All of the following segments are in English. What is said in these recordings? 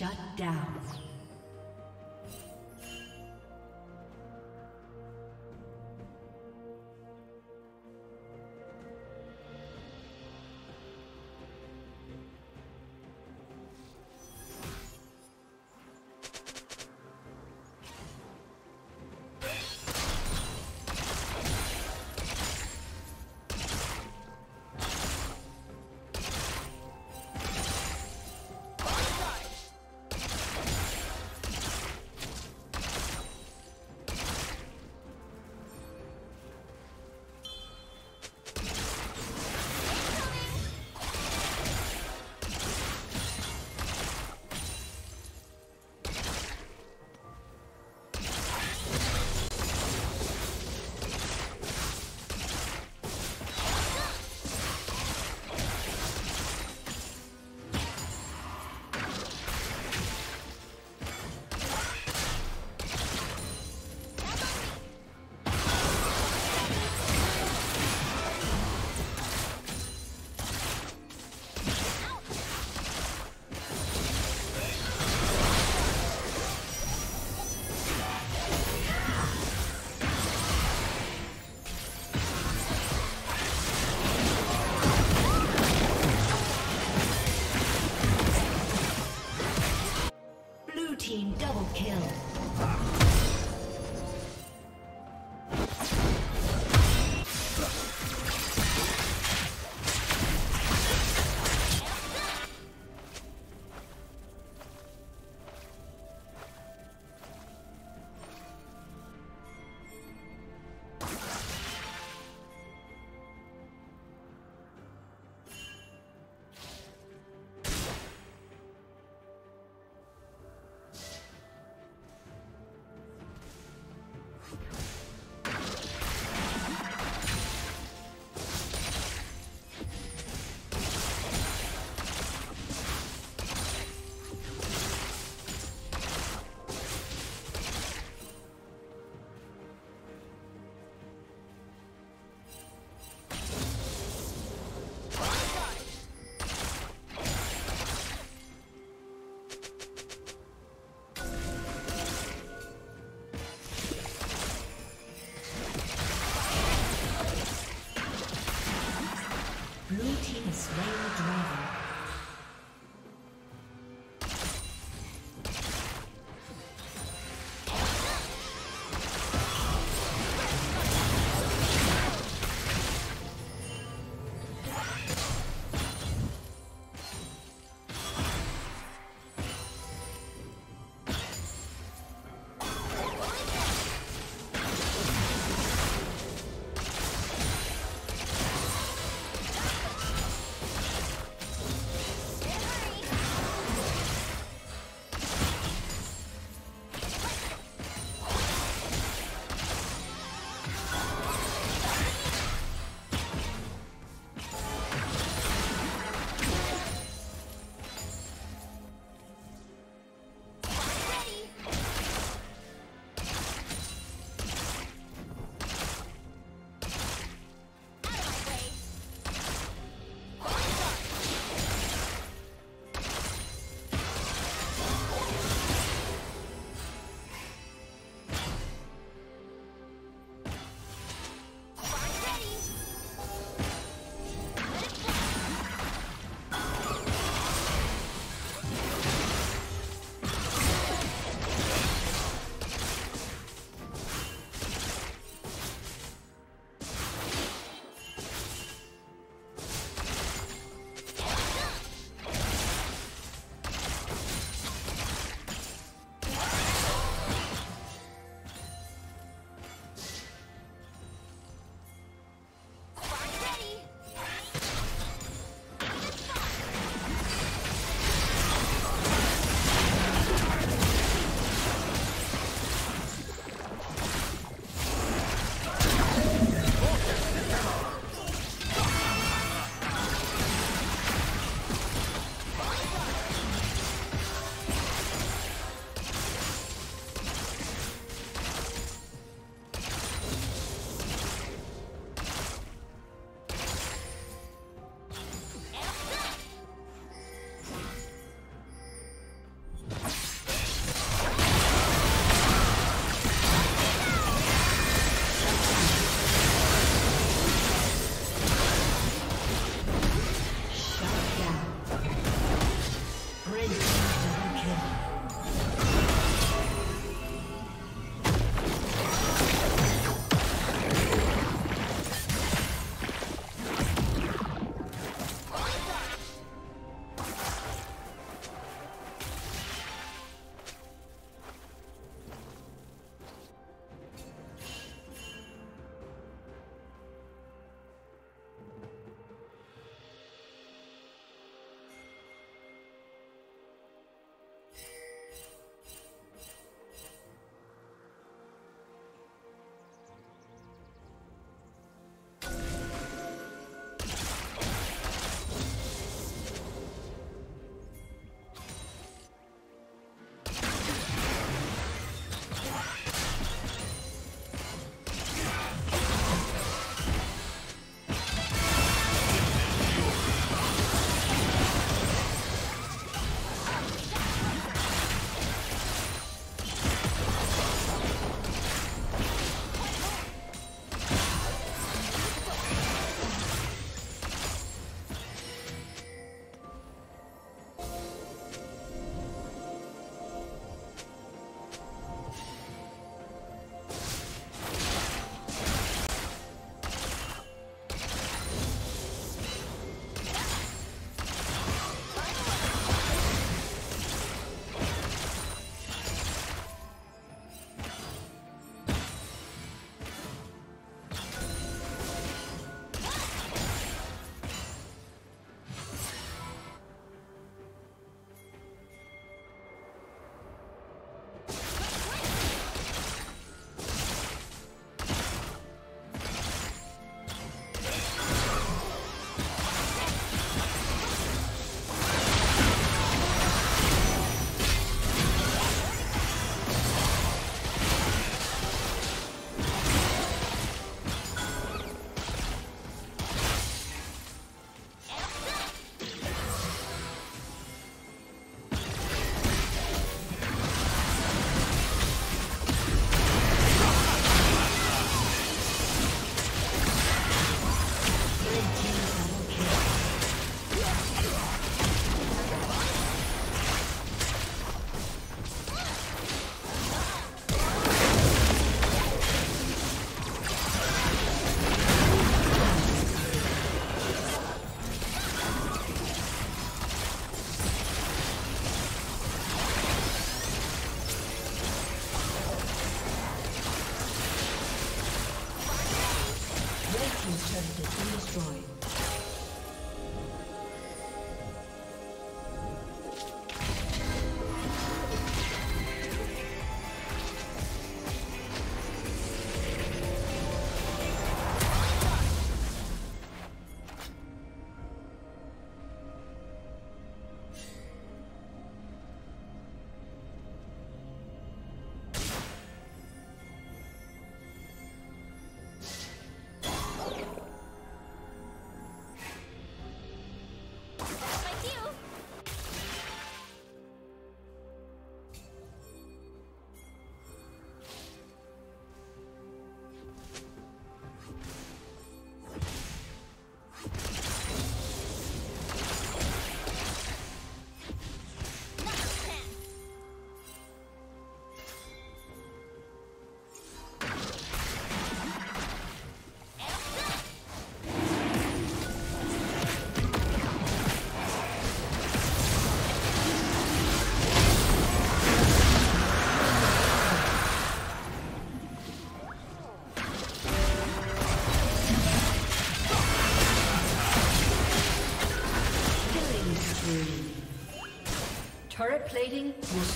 Shut down.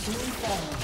Will soon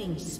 Killing